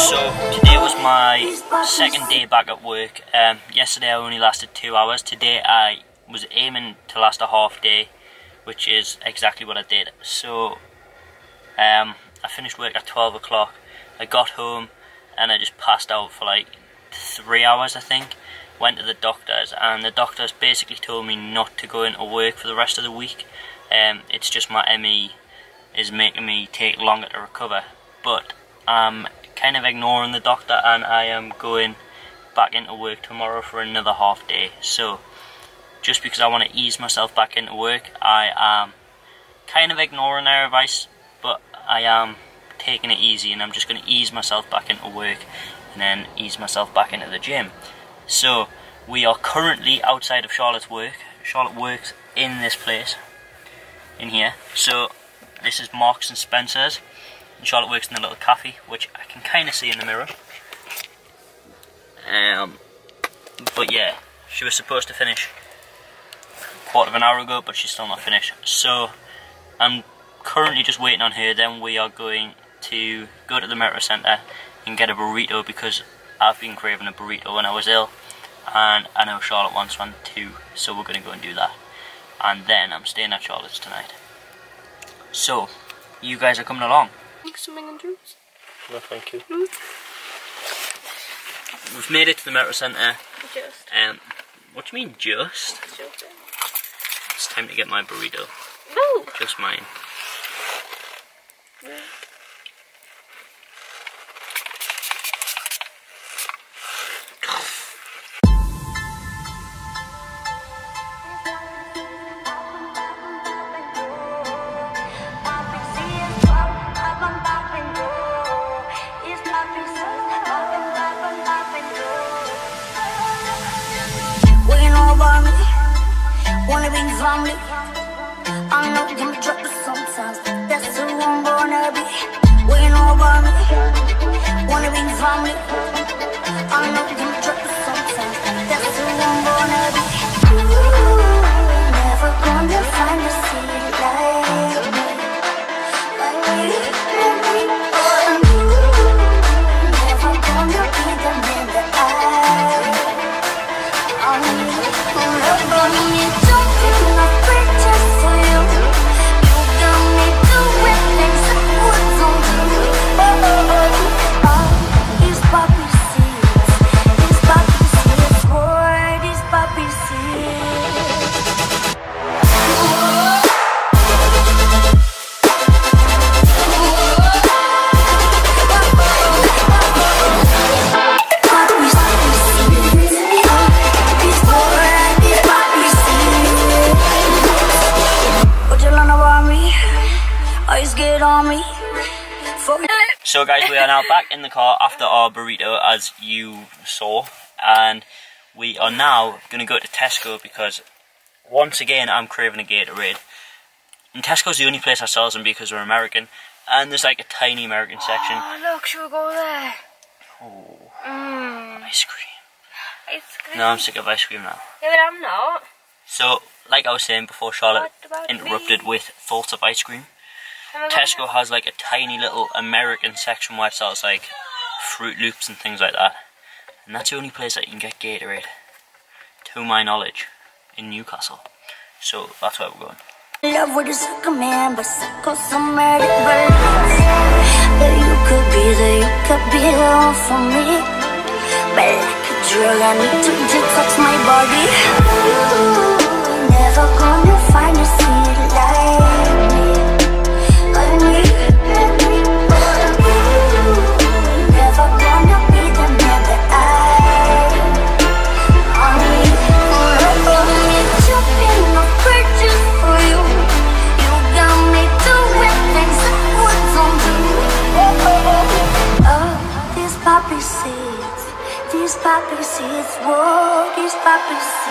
So today was my second day back at work. Um, yesterday I only lasted two hours. Today I was aiming to last a half day, which is exactly what I did. So um, I finished work at 12 o'clock. I got home and I just passed out for like three hours I think. Went to the doctors and the doctors basically told me not to go into work for the rest of the week. Um, it's just my ME is making me take longer to recover. But I'm kind of ignoring the doctor and I am going back into work tomorrow for another half day. So just because I want to ease myself back into work, I am kind of ignoring their advice, but I am taking it easy and I'm just going to ease myself back into work and then ease myself back into the gym. So we are currently outside of Charlotte's work. Charlotte works in this place, in here. So this is Marks and Spencer's. Charlotte works in the little cafe, which I can kind of see in the mirror. Um, but yeah, she was supposed to finish a quarter of an hour ago, but she's still not finished. So I'm currently just waiting on her. Then we are going to go to the Metro Centre and get a burrito because I've been craving a burrito when I was ill and I know Charlotte wants one too so we're going to go and do that and then I'm staying at Charlotte's tonight so you guys are coming along Something and juice. no thank you Mm. we've made it to the Metro Centre Just. um, what do you mean just? Just. it's time to get my burrito Woo! just mine Waiting family. I know I'm trouble sometimes, that's who I'm gonna be. Waiting all about me, wanna be family. I know I'm trouble sometimes, that's who I'm gonna be. Ooh, never gonna find a city like me, like me, like me. So guys, we are now back in the car after our burrito, as you saw, and we are now going to go to Tesco because once again I'm craving a Gatorade. And Tesco's the only place that sells them because we're American, and there's like a tiny American oh, section. Oh, look, should we go there? Oh, Mmm. ice cream. Ice cream. No, I'm sick of ice cream now. Yeah, but I'm not. So, like I was saying before, Charlotte interrupted me? with thoughts of ice cream. Tesco has like a tiny little American section where it sells like Froot Loops and things like that. And that's the only place that you can get Gatorade, to my knowledge, in Newcastle. So that's where we're going. Love with a sucker man, but sucker believes that you could be the, you could be the one for me. But like a drug, I need to detox my body. está preciso.